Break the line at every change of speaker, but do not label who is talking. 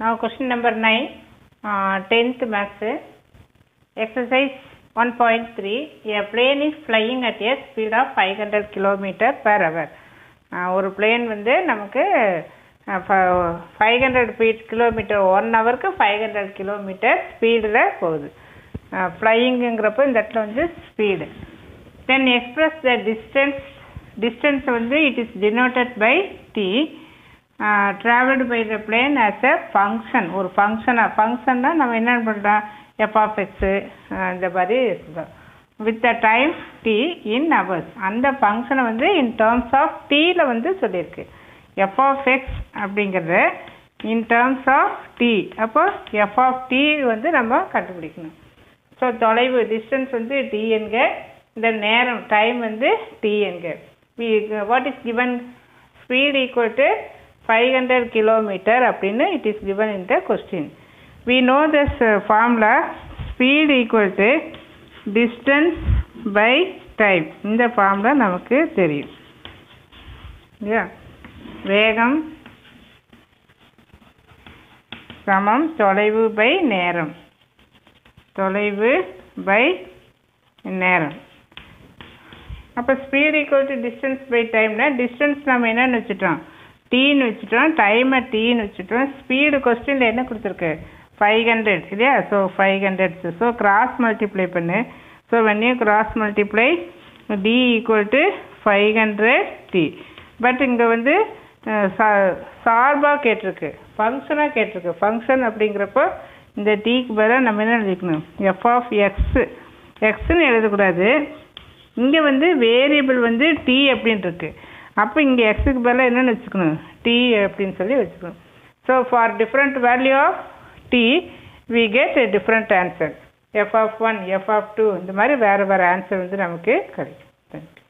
Now question number 9, uh, 10th maths. Exercise 1.3. A plane is flying at a speed of 500 hundred per hour. Uh, ஒரு plane வந்து நமக்கு five hundred feet kilometer one ஹவருக்கு five hundred kilometre ஸ்பீடில் போகுது uh, ஃப்ளையிங்குங்கிறப்போ இந்த இடத்துல வந்து speed then express the distance distance வந்து it is denoted by T travelled by the plane as a function ஒரு ஃபங்க்ஷனாக ஃபங்க்ஷன்னா நம்ம என்ன பண்ணுறோம் எஃப்ஆஃப்எக்ஸு இந்த மாதிரி இருக்குதோம் with the time T in hours அந்த ஃபங்க்ஷனை வந்து இன் டேர்ம்ஸ் ஆஃப் டீயில் வந்து சொல்லியிருக்கு. எஃப் அப்படிங்கிறது இன் டேர்ம்ஸ் ஆஃப் டி அப்போ எஃப் ஆஃப் டி வந்து நம்ம கண்டுபிடிக்கணும். ஸோ தொலைவு டிஸ்டன்ஸ் வந்து டி என்க இந்த நேரம் டைம் வந்து டி என்க. What is given speed equal to five hundred kilometer அப்படின்னு it is given in the question we know this formula speed equal to distance by time இந்த ஃபார்முலா நமக்கு தெரியும். இல்லையா வேகம் சமம் தொலைவு பை நேரம். தொலைவு பை நேரம். அப்போ speed equal to distance by டைம்னா டிஸ்டன்ஸ் நம்ம என்னென்னு வச்சுட்டோம். டீன்னு வச்சுட்டோம் டைமை டீன்னு வச்சுட்டோம். ஸ்பீடு கொஸ்டினில் என்ன கொடுத்துருக்கு? ஃபைவ் ஹண்ட்ரட் இல்லையா? So five hundreds so cross multiply பண்ணு. So when cross multiply T equal to five hundred T but இங்கே வந்து சார்பாக கேட்டிருக்கு. ஃபங்க்ஷனாக கேட்டிருக்கு. ஃபங்க்ஷன் அப்படிங்கிறப்போ இந்த டீக்கு பதிலாக நம்ம என்ன எழுதிக்கணும்? எஃப் ஆஃப் எக்ஸு எக்ஸ்ன்னு எழுதக்கூடாது. இங்கே வந்து வேரியபிள் வந்து டி அப்படின்னு அப்போ இங்கே எக்ஸுக்கு பதிலாக என்னென்னு வச்சுக்கணும்? டி அப்படின்னு சொல்லி வச்சுக்கணும். So for different value of T we get different answer f of one f of two இந்த மாதிரி வேறு வேறு ஆன்சர் வந்து நமக்கு கிடைக்கும். தேங்க்யூ